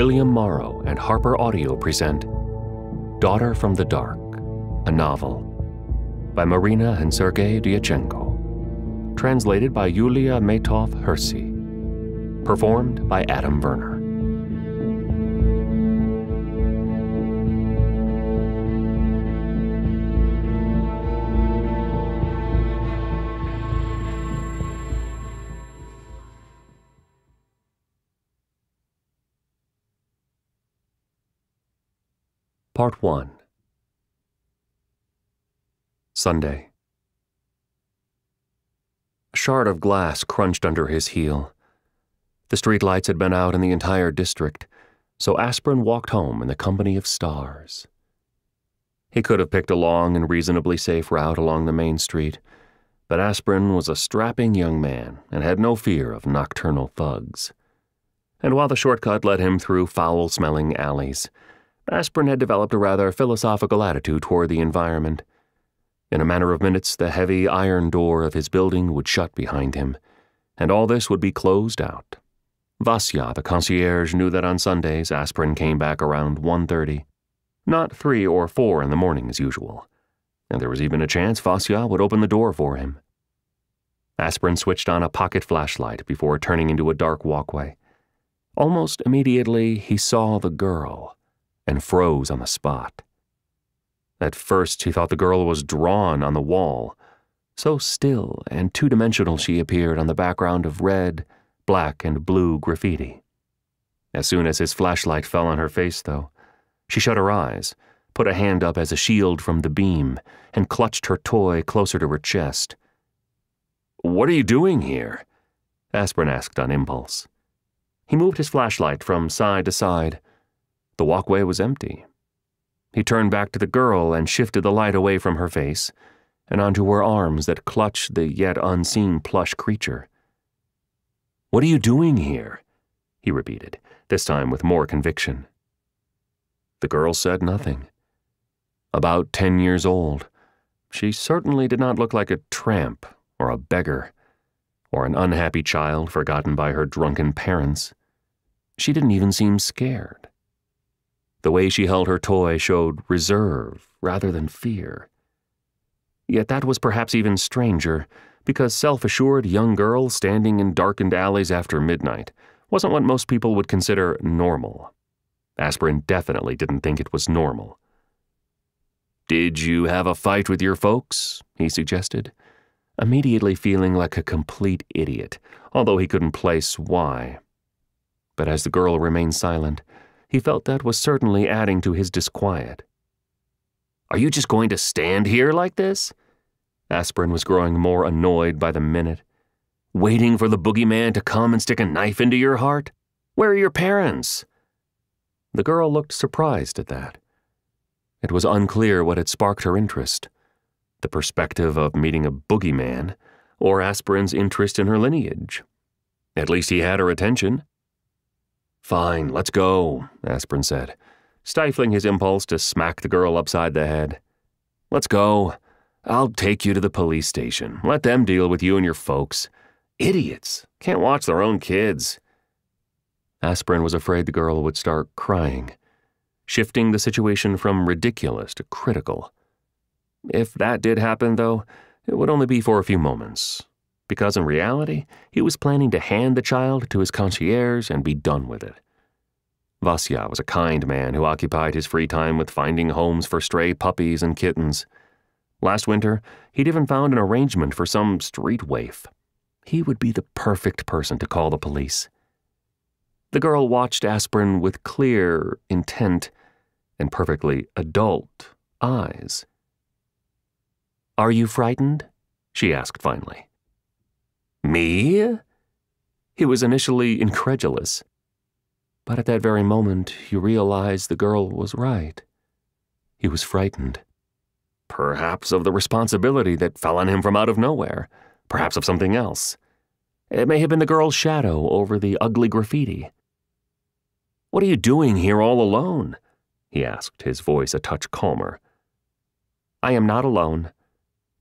William Morrow and Harper Audio present Daughter from the Dark, a novel by Marina and Sergey Dyachenko. Translated by Yulia Meitov Hersey. Performed by Adam Verner. Part 1 Sunday. A shard of glass crunched under his heel. The streetlights had been out in the entire district, so Aspirin walked home in the company of stars. He could have picked a long and reasonably safe route along the main street, but Aspirin was a strapping young man and had no fear of nocturnal thugs. And while the shortcut led him through foul smelling alleys, Aspirin had developed a rather philosophical attitude toward the environment. In a matter of minutes, the heavy iron door of his building would shut behind him, and all this would be closed out. Vasya, the concierge, knew that on Sundays Aspirin came back around 1.30, not 3 or 4 in the morning as usual, and there was even a chance Vasya would open the door for him. Aspirin switched on a pocket flashlight before turning into a dark walkway. Almost immediately, he saw the girl and froze on the spot. At first, he thought the girl was drawn on the wall. So still and two dimensional she appeared on the background of red, black, and blue graffiti. As soon as his flashlight fell on her face, though, she shut her eyes, put a hand up as a shield from the beam, and clutched her toy closer to her chest. What are you doing here? Aspirin asked on impulse. He moved his flashlight from side to side, the walkway was empty. He turned back to the girl and shifted the light away from her face and onto her arms that clutched the yet unseen plush creature. What are you doing here? he repeated, this time with more conviction. The girl said nothing. About ten years old, she certainly did not look like a tramp or a beggar or an unhappy child forgotten by her drunken parents. She didn't even seem scared. The way she held her toy showed reserve rather than fear. Yet that was perhaps even stranger, because self assured young girls standing in darkened alleys after midnight wasn't what most people would consider normal. Aspirin definitely didn't think it was normal. Did you have a fight with your folks? he suggested, immediately feeling like a complete idiot, although he couldn't place why. But as the girl remained silent, he felt that was certainly adding to his disquiet. Are you just going to stand here like this? Aspirin was growing more annoyed by the minute. Waiting for the boogeyman to come and stick a knife into your heart? Where are your parents? The girl looked surprised at that. It was unclear what had sparked her interest the perspective of meeting a boogeyman, or Aspirin's interest in her lineage. At least he had her attention. Fine, let's go, Aspirin said, stifling his impulse to smack the girl upside the head. Let's go. I'll take you to the police station. Let them deal with you and your folks. Idiots. Can't watch their own kids. Aspirin was afraid the girl would start crying, shifting the situation from ridiculous to critical. If that did happen, though, it would only be for a few moments because in reality, he was planning to hand the child to his concierge and be done with it. Vasya was a kind man who occupied his free time with finding homes for stray puppies and kittens. Last winter, he'd even found an arrangement for some street waif. He would be the perfect person to call the police. The girl watched Aspirin with clear, intent, and perfectly adult eyes. Are you frightened? she asked finally. Me? He was initially incredulous. But at that very moment, he realized the girl was right. He was frightened. Perhaps of the responsibility that fell on him from out of nowhere. Perhaps of something else. It may have been the girl's shadow over the ugly graffiti. What are you doing here all alone? he asked, his voice a touch calmer. I am not alone.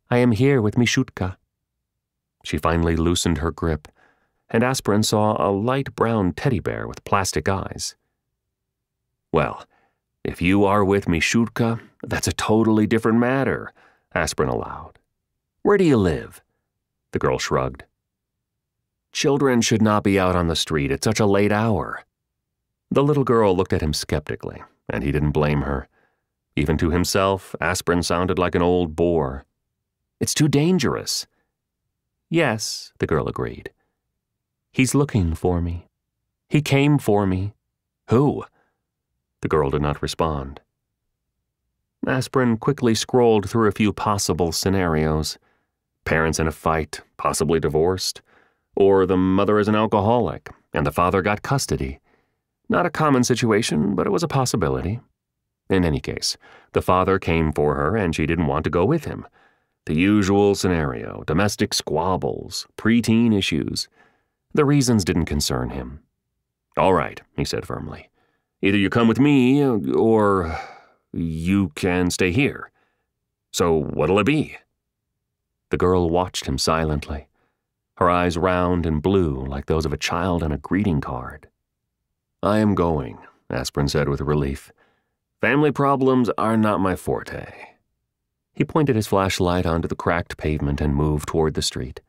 I am here with Mishutka. She finally loosened her grip, and Aspirin saw a light brown teddy bear with plastic eyes. Well, if you are with Mishutka, that's a totally different matter, Aspirin allowed. Where do you live? The girl shrugged. Children should not be out on the street at such a late hour. The little girl looked at him skeptically, and he didn't blame her. Even to himself, Aspirin sounded like an old bore. It's too dangerous. Yes, the girl agreed. He's looking for me. He came for me. Who? The girl did not respond. Aspirin quickly scrolled through a few possible scenarios. Parents in a fight, possibly divorced. Or the mother is an alcoholic, and the father got custody. Not a common situation, but it was a possibility. In any case, the father came for her and she didn't want to go with him. The usual scenario domestic squabbles, preteen issues. The reasons didn't concern him. All right, he said firmly. Either you come with me, or you can stay here. So what'll it be? The girl watched him silently, her eyes round and blue like those of a child on a greeting card. I am going, Aspirin said with relief. Family problems are not my forte. He pointed his flashlight onto the cracked pavement and moved toward the street.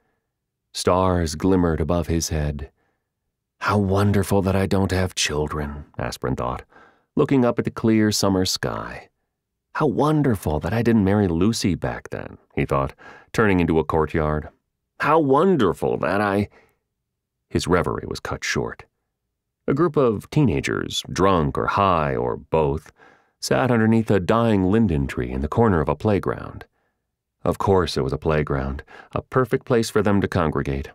Stars glimmered above his head. How wonderful that I don't have children, Aspirin thought, looking up at the clear summer sky. How wonderful that I didn't marry Lucy back then, he thought, turning into a courtyard. How wonderful that I. His reverie was cut short. A group of teenagers, drunk or high or both, sat underneath a dying linden tree in the corner of a playground. Of course, it was a playground, a perfect place for them to congregate.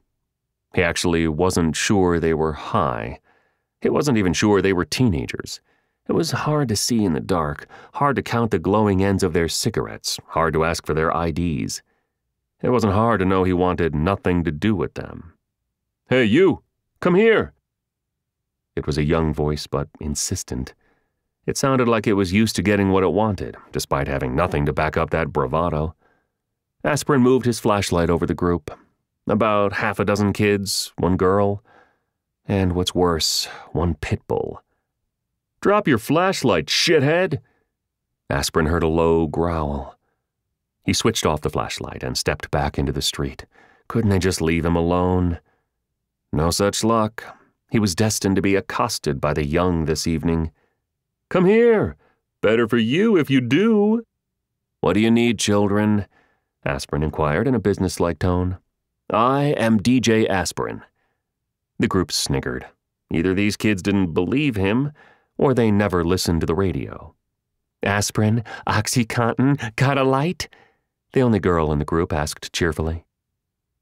He actually wasn't sure they were high. He wasn't even sure they were teenagers. It was hard to see in the dark, hard to count the glowing ends of their cigarettes, hard to ask for their IDs. It wasn't hard to know he wanted nothing to do with them. Hey, you! Come here! It was a young voice, but insistent. It sounded like it was used to getting what it wanted, despite having nothing to back up that bravado. Aspirin moved his flashlight over the group. About half a dozen kids, one girl, and what's worse, one pit bull. Drop your flashlight, shithead! Aspirin heard a low growl. He switched off the flashlight and stepped back into the street. Couldn't they just leave him alone? No such luck. He was destined to be accosted by the young this evening. Come here. Better for you if you do. What do you need, children? Aspirin inquired in a businesslike tone. I am DJ Aspirin. The group sniggered. Either these kids didn't believe him, or they never listened to the radio. Aspirin, Oxycontin, got a light? The only girl in the group asked cheerfully.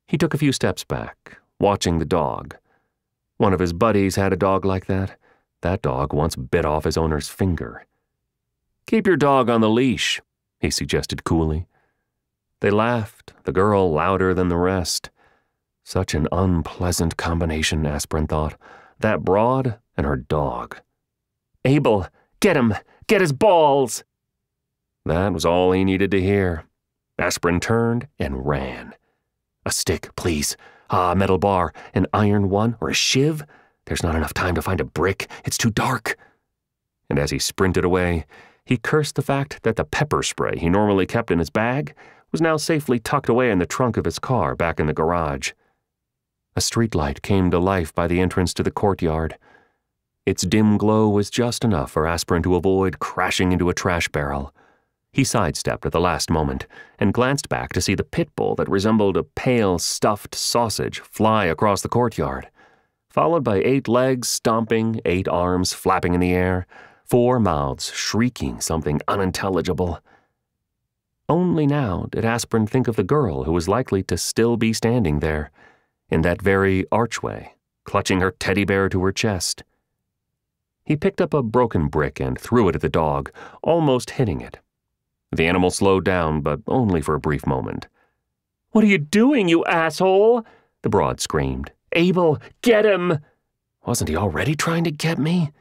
He took a few steps back, watching the dog. One of his buddies had a dog like that. That dog once bit off his owner's finger. Keep your dog on the leash, he suggested coolly. They laughed, the girl louder than the rest. Such an unpleasant combination, Aspirin thought. That broad and her dog. Abel, get him! Get his balls! That was all he needed to hear. Aspirin turned and ran. A stick, please. Ah, a metal bar, an iron one, or a shiv? There's not enough time to find a brick. It's too dark. And as he sprinted away, he cursed the fact that the pepper spray he normally kept in his bag was now safely tucked away in the trunk of his car back in the garage. A streetlight came to life by the entrance to the courtyard. Its dim glow was just enough for Aspirin to avoid crashing into a trash barrel. He sidestepped at the last moment and glanced back to see the pit bull that resembled a pale, stuffed sausage fly across the courtyard followed by eight legs stomping, eight arms flapping in the air, four mouths shrieking something unintelligible. Only now did Aspirin think of the girl who was likely to still be standing there, in that very archway, clutching her teddy bear to her chest. He picked up a broken brick and threw it at the dog, almost hitting it. The animal slowed down, but only for a brief moment. What are you doing, you asshole? The broad screamed. Abel, get him! Wasn't he already trying to get me?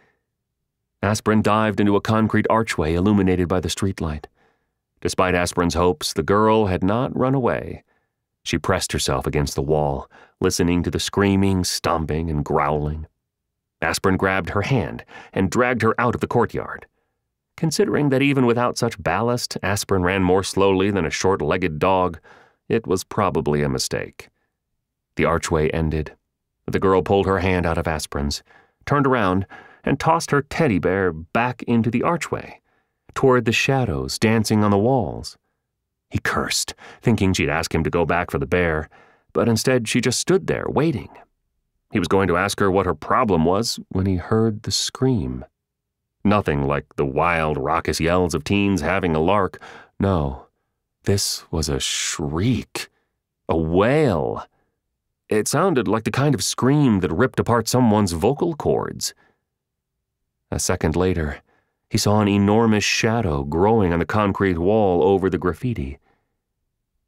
Aspirin dived into a concrete archway illuminated by the streetlight. Despite Aspirin's hopes, the girl had not run away. She pressed herself against the wall, listening to the screaming, stomping, and growling. Aspirin grabbed her hand and dragged her out of the courtyard. Considering that even without such ballast, Aspirin ran more slowly than a short legged dog, it was probably a mistake. The archway ended. The girl pulled her hand out of Aspirin's, turned around, and tossed her teddy bear back into the archway, toward the shadows dancing on the walls. He cursed, thinking she'd ask him to go back for the bear, but instead she just stood there, waiting. He was going to ask her what her problem was when he heard the scream. Nothing like the wild, raucous yells of teens having a lark. No, this was a shriek, a wail. It sounded like the kind of scream that ripped apart someone's vocal cords. A second later, he saw an enormous shadow growing on the concrete wall over the graffiti.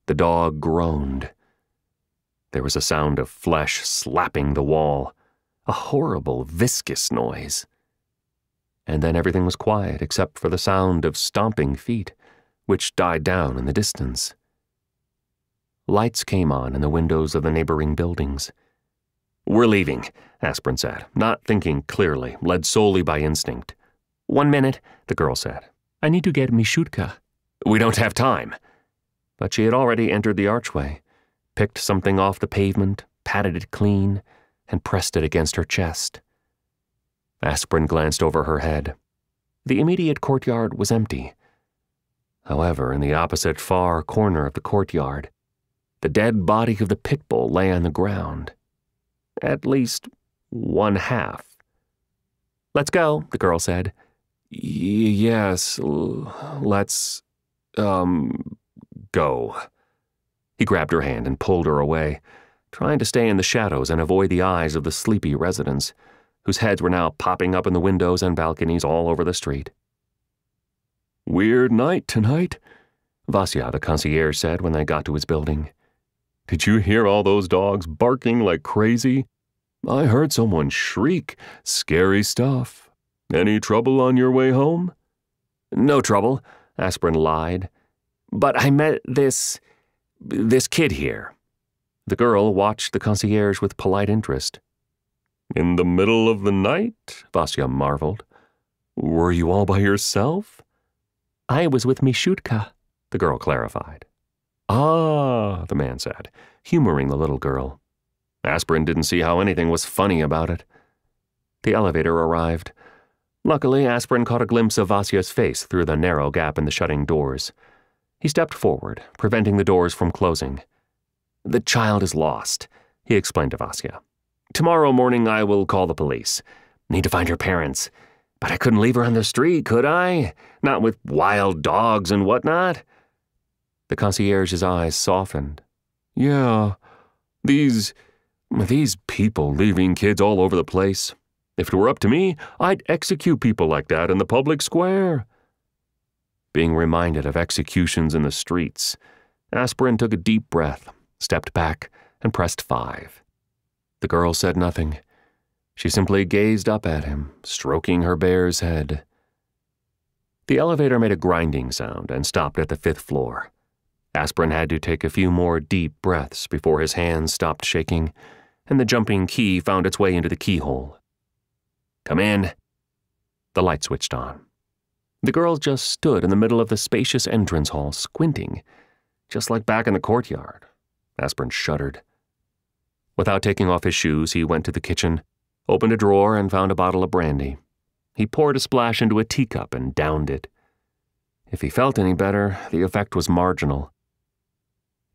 The dog groaned. There was a sound of flesh slapping the wall, a horrible, viscous noise. And then everything was quiet except for the sound of stomping feet, which died down in the distance. Lights came on in the windows of the neighboring buildings. We're leaving, Aspirin said, not thinking clearly, led solely by instinct. One minute, the girl said. I need to get Mishutka. We don't have time. But she had already entered the archway, picked something off the pavement, patted it clean, and pressed it against her chest. Aspirin glanced over her head. The immediate courtyard was empty. However, in the opposite far corner of the courtyard, the dead body of the pit bull lay on the ground. At least one half. Let's go, the girl said. yes, let's, um, go. He grabbed her hand and pulled her away, trying to stay in the shadows and avoid the eyes of the sleepy residents, whose heads were now popping up in the windows and balconies all over the street. Weird night tonight, Vasya, the concierge, said when they got to his building. Did you hear all those dogs barking like crazy? I heard someone shriek. Scary stuff. Any trouble on your way home? No trouble, Aspirin lied. But I met this. this kid here. The girl watched the concierge with polite interest. In the middle of the night? Vasya marveled. Were you all by yourself? I was with Mishutka, the girl clarified. Ah, the man said, humoring the little girl. Aspirin didn't see how anything was funny about it. The elevator arrived. Luckily, Aspirin caught a glimpse of Vasya's face through the narrow gap in the shutting doors. He stepped forward, preventing the doors from closing. The child is lost, he explained to Vasya. Tomorrow morning I will call the police. Need to find her parents. But I couldn't leave her on the street, could I? Not with wild dogs and whatnot. The concierge's eyes softened. Yeah, these. these people leaving kids all over the place. If it were up to me, I'd execute people like that in the public square. Being reminded of executions in the streets, Aspirin took a deep breath, stepped back, and pressed five. The girl said nothing. She simply gazed up at him, stroking her bear's head. The elevator made a grinding sound and stopped at the fifth floor. Aspirin had to take a few more deep breaths before his hands stopped shaking and the jumping key found its way into the keyhole. Come in. The light switched on. The girl just stood in the middle of the spacious entrance hall, squinting, just like back in the courtyard. Aspirin shuddered. Without taking off his shoes, he went to the kitchen, opened a drawer, and found a bottle of brandy. He poured a splash into a teacup and downed it. If he felt any better, the effect was marginal.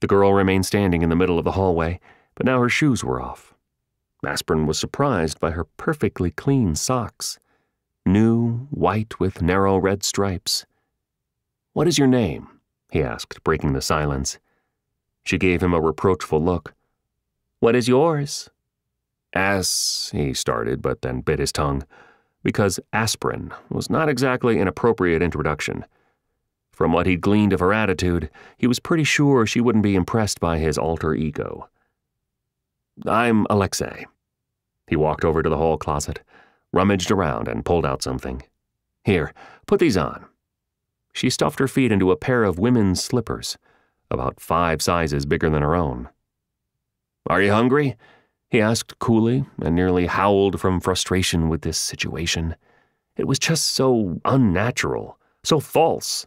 The girl remained standing in the middle of the hallway, but now her shoes were off. Aspirin was surprised by her perfectly clean socks. New, white with narrow red stripes. What is your name? he asked, breaking the silence. She gave him a reproachful look. What is yours? Ass, he started, but then bit his tongue, because aspirin was not exactly an appropriate introduction. From what he'd gleaned of her attitude, he was pretty sure she wouldn't be impressed by his alter ego. I'm Alexei. He walked over to the hall closet, rummaged around, and pulled out something. Here, put these on. She stuffed her feet into a pair of women's slippers, about five sizes bigger than her own. Are you hungry? He asked coolly and nearly howled from frustration with this situation. It was just so unnatural, so false.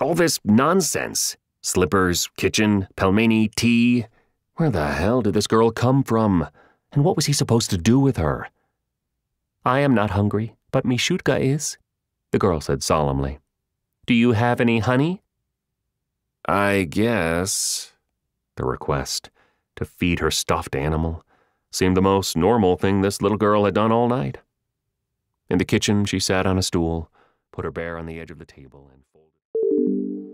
All this nonsense slippers, kitchen, pelmeni, tea. Where the hell did this girl come from? And what was he supposed to do with her? I am not hungry, but Mishutka is, the girl said solemnly. Do you have any honey? I guess. The request, to feed her stuffed animal, seemed the most normal thing this little girl had done all night. In the kitchen, she sat on a stool, put her bear on the edge of the table, and folded.